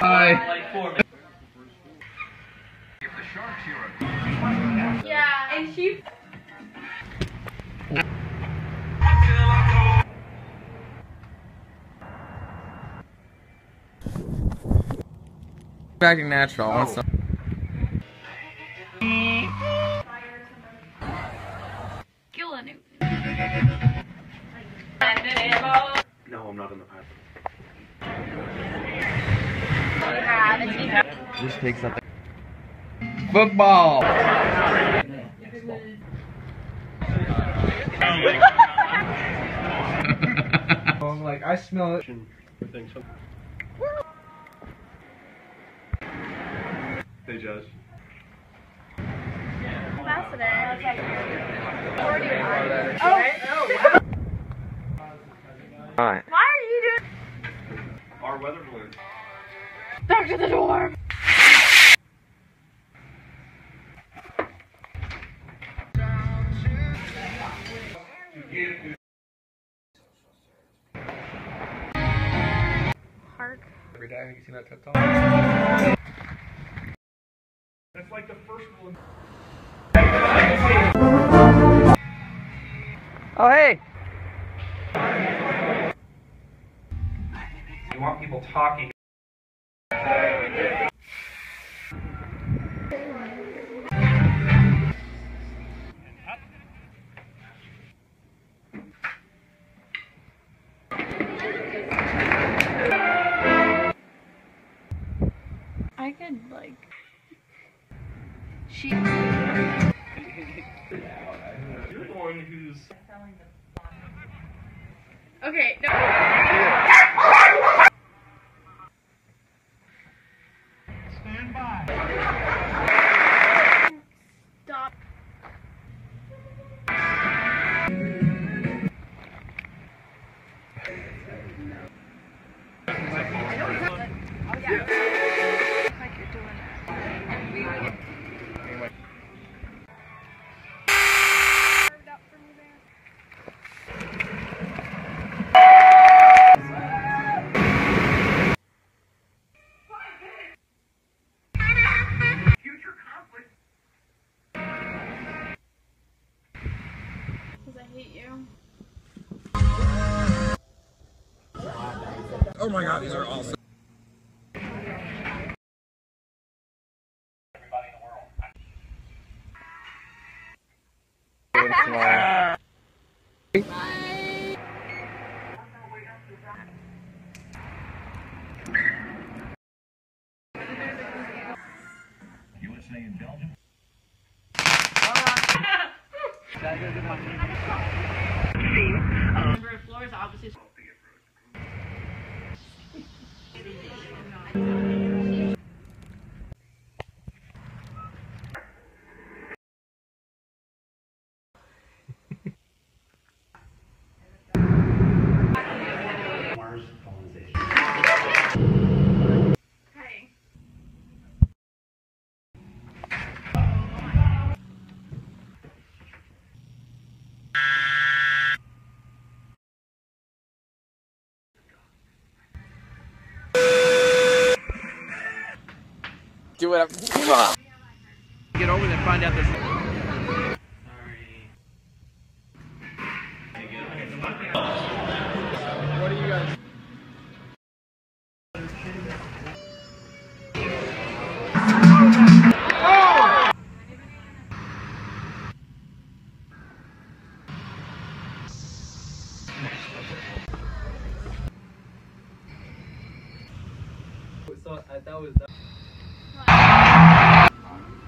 Hi. Like four minutes. Yeah, and she. Acting natural. Gillen. No, I'm not in the pilot. Just take something. Football. I'm like, I smell it. Hey, Judge. Alright. Why are you doing Our weather balloon. Back to the dorm? Park. Every day, you see that TikTok? That's like the first balloon. Oh, hey. You want people talking. I could like. She. You're the one who's. Okay. No. Oh my god, these are awesome. Everybody in the world. Good morning. Hi. USA and Belgium. Number of floors, obviously. Do whatever. Get over there and find out this. What do you guys? So, uh, that was. Students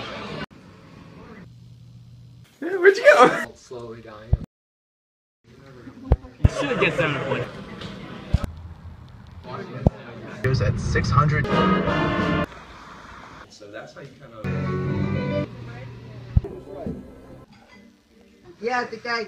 Where'd you go? slowly dying. Should get seven point. It was at 600. So that's how you kind of. Yeah, the guy